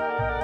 Bye.